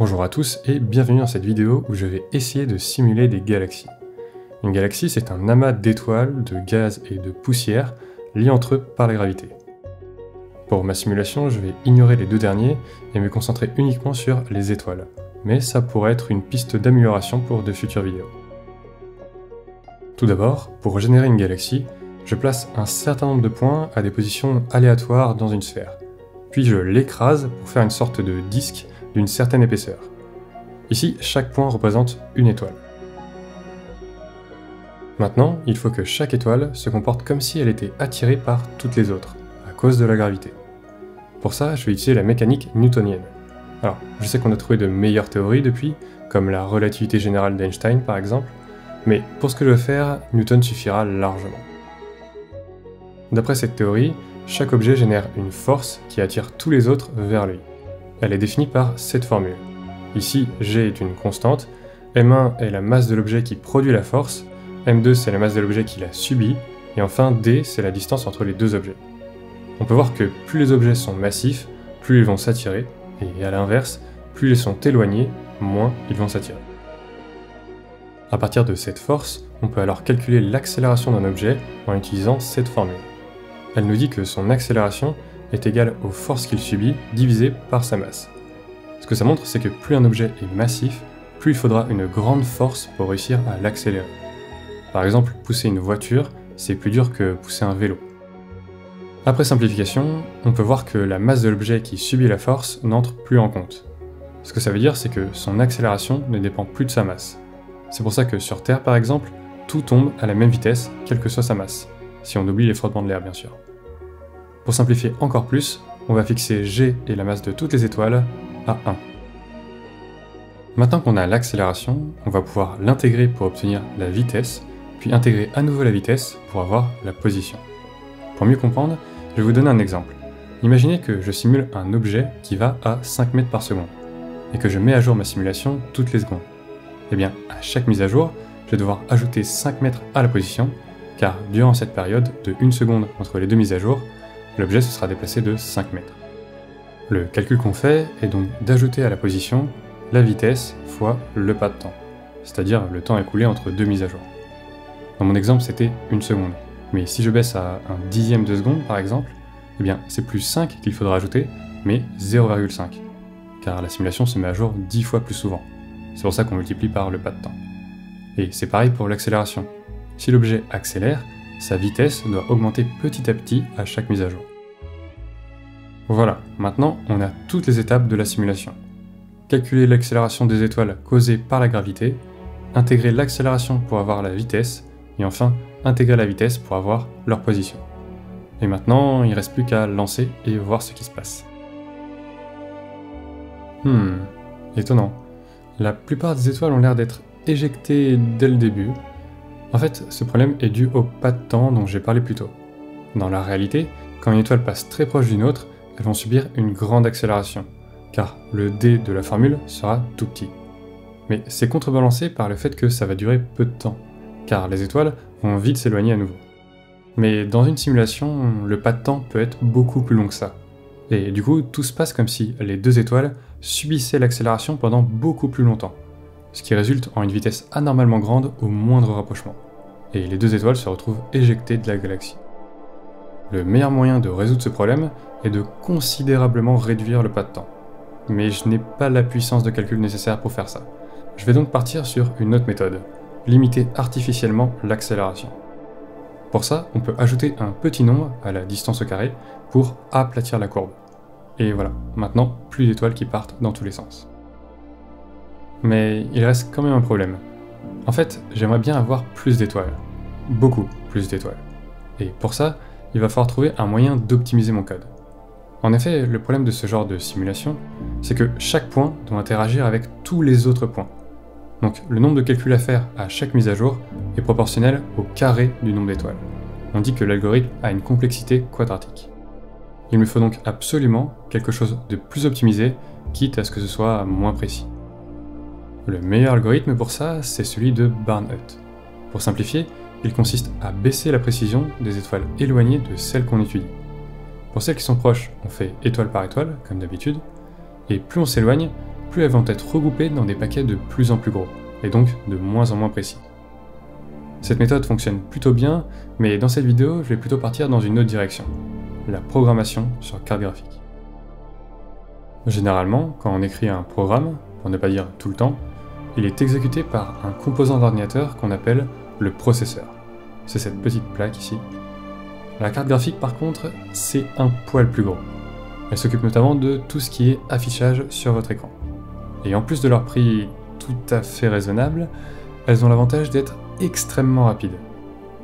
Bonjour à tous et bienvenue dans cette vidéo où je vais essayer de simuler des galaxies. Une galaxie c'est un amas d'étoiles, de gaz et de poussière liés entre eux par la gravité. Pour ma simulation, je vais ignorer les deux derniers et me concentrer uniquement sur les étoiles, mais ça pourrait être une piste d'amélioration pour de futures vidéos. Tout d'abord, pour générer une galaxie, je place un certain nombre de points à des positions aléatoires dans une sphère, puis je l'écrase pour faire une sorte de disque d'une certaine épaisseur. Ici, chaque point représente une étoile. Maintenant, il faut que chaque étoile se comporte comme si elle était attirée par toutes les autres, à cause de la gravité. Pour ça, je vais utiliser la mécanique newtonienne. Alors, je sais qu'on a trouvé de meilleures théories depuis, comme la relativité générale d'Einstein par exemple, mais pour ce que je veux faire, Newton suffira largement. D'après cette théorie, chaque objet génère une force qui attire tous les autres vers lui. Elle est définie par cette formule. Ici, G est une constante, M1 est la masse de l'objet qui produit la force, M2 c'est la masse de l'objet qui la subit, et enfin D c'est la distance entre les deux objets. On peut voir que plus les objets sont massifs, plus ils vont s'attirer, et à l'inverse, plus ils sont éloignés, moins ils vont s'attirer. À partir de cette force, on peut alors calculer l'accélération d'un objet en utilisant cette formule. Elle nous dit que son accélération est égal aux forces qu'il subit divisé par sa masse. Ce que ça montre, c'est que plus un objet est massif, plus il faudra une grande force pour réussir à l'accélérer. Par exemple, pousser une voiture, c'est plus dur que pousser un vélo. Après simplification, on peut voir que la masse de l'objet qui subit la force n'entre plus en compte. Ce que ça veut dire, c'est que son accélération ne dépend plus de sa masse. C'est pour ça que sur Terre, par exemple, tout tombe à la même vitesse, quelle que soit sa masse, si on oublie les frottements de l'air bien sûr. Pour simplifier encore plus, on va fixer g et la masse de toutes les étoiles à 1. Maintenant qu'on a l'accélération, on va pouvoir l'intégrer pour obtenir la vitesse, puis intégrer à nouveau la vitesse pour avoir la position. Pour mieux comprendre, je vais vous donner un exemple. Imaginez que je simule un objet qui va à 5 mètres par seconde, et que je mets à jour ma simulation toutes les secondes. Eh bien, à chaque mise à jour, je vais devoir ajouter 5 mètres à la position, car durant cette période de 1 seconde entre les deux mises à jour, l'objet se sera déplacé de 5 mètres. Le calcul qu'on fait est donc d'ajouter à la position la vitesse fois le pas de temps, c'est-à-dire le temps écoulé entre deux mises à jour. Dans mon exemple, c'était une seconde, mais si je baisse à un dixième de seconde par exemple, eh bien c'est plus 5 qu'il faudra ajouter, mais 0,5, car la simulation se met à jour 10 fois plus souvent. C'est pour ça qu'on multiplie par le pas de temps. Et c'est pareil pour l'accélération. Si l'objet accélère, sa vitesse doit augmenter petit à petit à chaque mise à jour. Voilà, maintenant on a toutes les étapes de la simulation. Calculer l'accélération des étoiles causée par la gravité, intégrer l'accélération pour avoir la vitesse, et enfin intégrer la vitesse pour avoir leur position. Et maintenant, il ne reste plus qu'à lancer et voir ce qui se passe. Hmm, étonnant. La plupart des étoiles ont l'air d'être éjectées dès le début, en fait, ce problème est dû au pas de temps dont j'ai parlé plus tôt. Dans la réalité, quand une étoile passe très proche d'une autre, elles vont subir une grande accélération, car le d de la formule sera tout petit. Mais c'est contrebalancé par le fait que ça va durer peu de temps, car les étoiles vont vite s'éloigner à nouveau. Mais dans une simulation, le pas de temps peut être beaucoup plus long que ça. Et du coup, tout se passe comme si les deux étoiles subissaient l'accélération pendant beaucoup plus longtemps ce qui résulte en une vitesse anormalement grande au moindre rapprochement, et les deux étoiles se retrouvent éjectées de la galaxie. Le meilleur moyen de résoudre ce problème est de considérablement réduire le pas de temps. Mais je n'ai pas la puissance de calcul nécessaire pour faire ça. Je vais donc partir sur une autre méthode, limiter artificiellement l'accélération. Pour ça, on peut ajouter un petit nombre à la distance au carré pour aplatir la courbe. Et voilà, maintenant, plus d'étoiles qui partent dans tous les sens. Mais il reste quand même un problème. En fait, j'aimerais bien avoir plus d'étoiles. Beaucoup plus d'étoiles. Et pour ça, il va falloir trouver un moyen d'optimiser mon code. En effet, le problème de ce genre de simulation, c'est que chaque point doit interagir avec tous les autres points. Donc le nombre de calculs à faire à chaque mise à jour est proportionnel au carré du nombre d'étoiles. On dit que l'algorithme a une complexité quadratique. Il me faut donc absolument quelque chose de plus optimisé, quitte à ce que ce soit moins précis. Le meilleur algorithme pour ça, c'est celui de Barnett. Pour simplifier, il consiste à baisser la précision des étoiles éloignées de celles qu'on étudie. Pour celles qui sont proches, on fait étoile par étoile, comme d'habitude, et plus on s'éloigne, plus elles vont être regroupées dans des paquets de plus en plus gros, et donc de moins en moins précis. Cette méthode fonctionne plutôt bien, mais dans cette vidéo, je vais plutôt partir dans une autre direction, la programmation sur carte graphique. Généralement, quand on écrit un programme, pour ne pas dire tout le temps, il est exécuté par un composant d'ordinateur qu'on appelle le processeur. C'est cette petite plaque ici. La carte graphique par contre, c'est un poil plus gros. Elle s'occupe notamment de tout ce qui est affichage sur votre écran. Et en plus de leur prix tout à fait raisonnable, elles ont l'avantage d'être extrêmement rapides.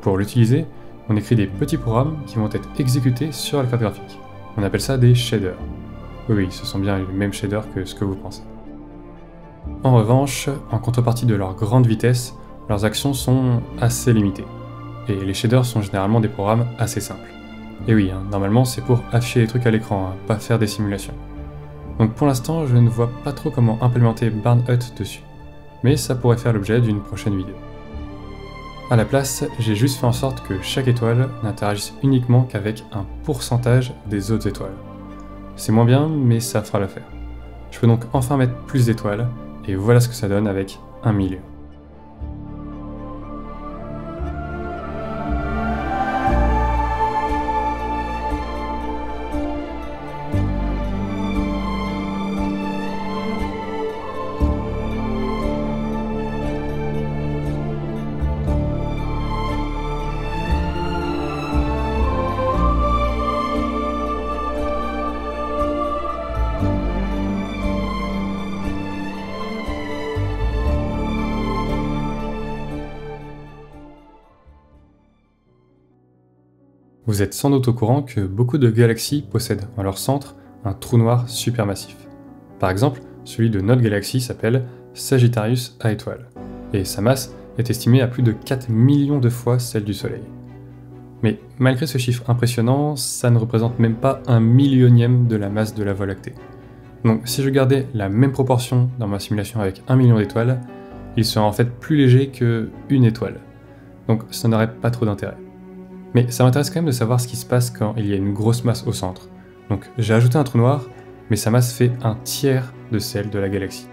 Pour l'utiliser, on écrit des petits programmes qui vont être exécutés sur la carte graphique. On appelle ça des shaders. Oui, oui, ce sont bien les mêmes shaders que ce que vous pensez. En revanche, en contrepartie de leur grande vitesse, leurs actions sont assez limitées. Et les shaders sont généralement des programmes assez simples. Et oui, hein, normalement c'est pour afficher les trucs à l'écran, hein, pas faire des simulations. Donc pour l'instant, je ne vois pas trop comment implémenter Barnhut dessus. Mais ça pourrait faire l'objet d'une prochaine vidéo. A la place, j'ai juste fait en sorte que chaque étoile n'interagisse uniquement qu'avec un pourcentage des autres étoiles. C'est moins bien, mais ça fera l'affaire. Je peux donc enfin mettre plus d'étoiles, et voilà ce que ça donne avec un milieu. Vous êtes sans doute au courant que beaucoup de galaxies possèdent en leur centre un trou noir supermassif. Par exemple, celui de notre galaxie s'appelle Sagittarius A étoile, et sa masse est estimée à plus de 4 millions de fois celle du Soleil. Mais malgré ce chiffre impressionnant, ça ne représente même pas un millionième de la masse de la Voie lactée. Donc si je gardais la même proportion dans ma simulation avec 1 million d'étoiles, il serait en fait plus léger que une étoile. Donc ça n'aurait pas trop d'intérêt. Mais ça m'intéresse quand même de savoir ce qui se passe quand il y a une grosse masse au centre. Donc j'ai ajouté un trou noir, mais sa masse fait un tiers de celle de la galaxie.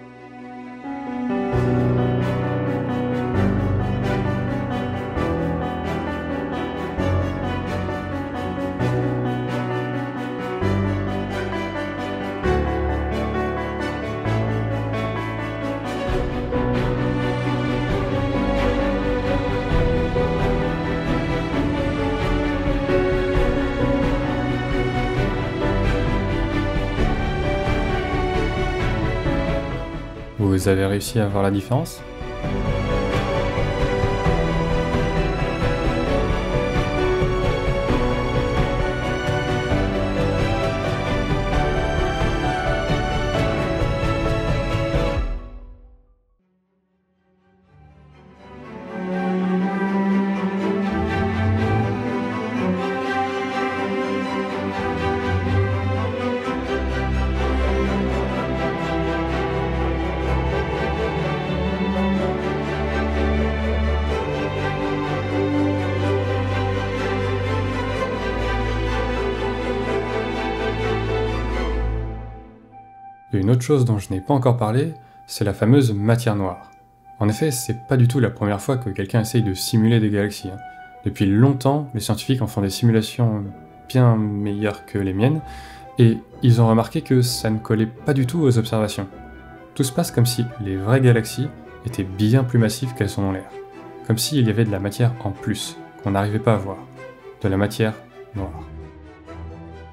Vous avez réussi à voir la différence Une autre chose dont je n'ai pas encore parlé, c'est la fameuse matière noire. En effet, c'est pas du tout la première fois que quelqu'un essaye de simuler des galaxies. Hein. Depuis longtemps, les scientifiques en font des simulations bien meilleures que les miennes, et ils ont remarqué que ça ne collait pas du tout aux observations. Tout se passe comme si les vraies galaxies étaient bien plus massives qu'elles sont dans l'air. Comme s'il y avait de la matière en plus, qu'on n'arrivait pas à voir. De la matière noire.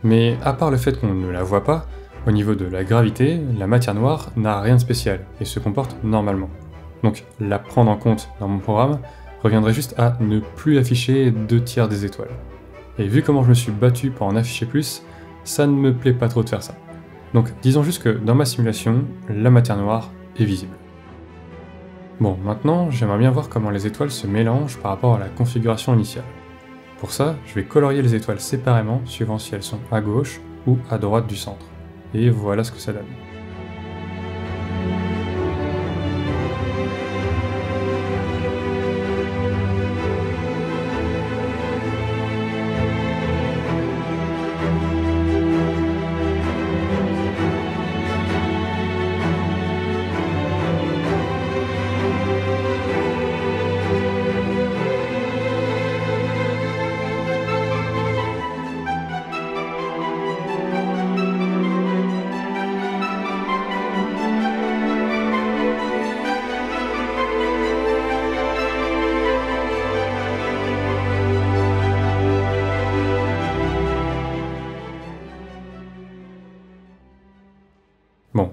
Mais à part le fait qu'on ne la voit pas, au niveau de la gravité, la matière noire n'a rien de spécial et se comporte normalement. Donc la prendre en compte dans mon programme reviendrait juste à ne plus afficher deux tiers des étoiles. Et vu comment je me suis battu pour en afficher plus, ça ne me plaît pas trop de faire ça. Donc disons juste que dans ma simulation, la matière noire est visible. Bon, maintenant j'aimerais bien voir comment les étoiles se mélangent par rapport à la configuration initiale. Pour ça, je vais colorier les étoiles séparément suivant si elles sont à gauche ou à droite du centre. Et voilà ce que ça donne.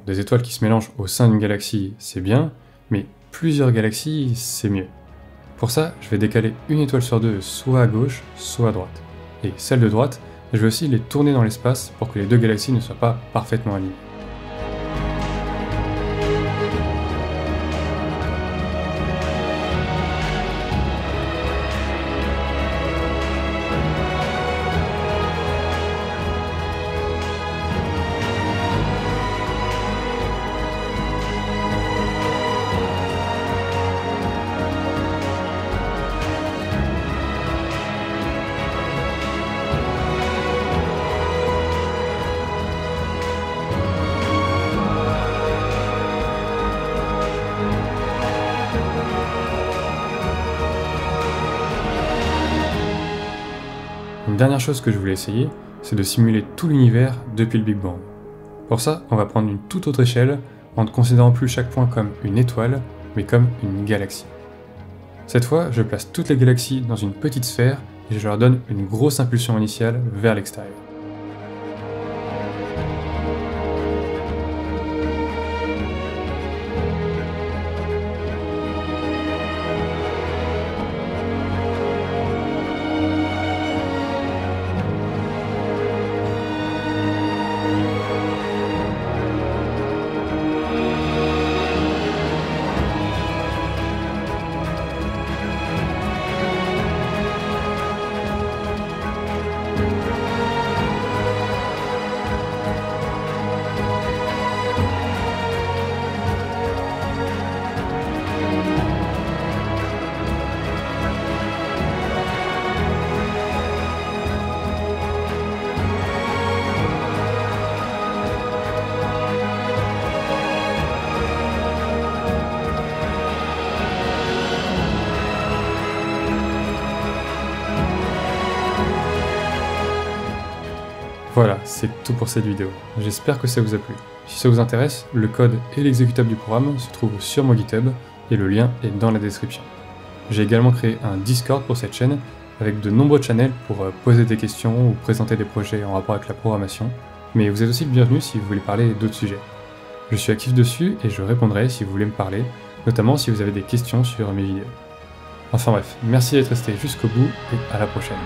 Des étoiles qui se mélangent au sein d'une galaxie, c'est bien, mais plusieurs galaxies, c'est mieux. Pour ça, je vais décaler une étoile sur deux soit à gauche, soit à droite. Et celle de droite, je vais aussi les tourner dans l'espace pour que les deux galaxies ne soient pas parfaitement alignées. Une dernière chose que je voulais essayer, c'est de simuler tout l'univers depuis le Big Bang. Pour ça, on va prendre une toute autre échelle en ne considérant plus chaque point comme une étoile, mais comme une galaxie. Cette fois, je place toutes les galaxies dans une petite sphère et je leur donne une grosse impulsion initiale vers l'extérieur. Voilà, c'est tout pour cette vidéo. J'espère que ça vous a plu. Si ça vous intéresse, le code et l'exécutable du programme se trouvent sur mon GitHub et le lien est dans la description. J'ai également créé un Discord pour cette chaîne avec de nombreux channels pour euh, poser des questions ou présenter des projets en rapport avec la programmation, mais vous êtes aussi le bienvenu si vous voulez parler d'autres sujets. Je suis actif dessus et je répondrai si vous voulez me parler, notamment si vous avez des questions sur mes vidéos. Enfin bref, merci d'être resté jusqu'au bout et à la prochaine.